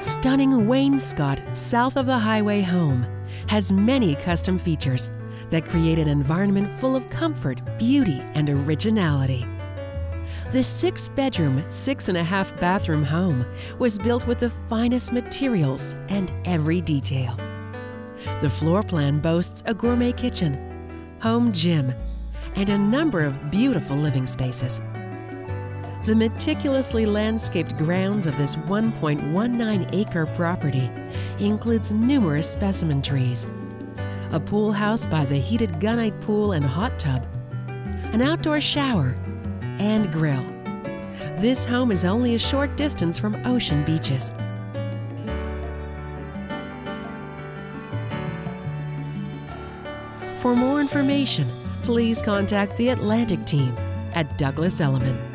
stunning Wainscott south of the highway home has many custom features that create an environment full of comfort, beauty, and originality. The six bedroom, six and a half bathroom home was built with the finest materials and every detail. The floor plan boasts a gourmet kitchen, home gym, and a number of beautiful living spaces. The meticulously landscaped grounds of this 1.19 acre property includes numerous specimen trees, a pool house by the heated gunite pool and hot tub, an outdoor shower, and grill. This home is only a short distance from ocean beaches. For more information, please contact the Atlantic team at Douglas Elliman.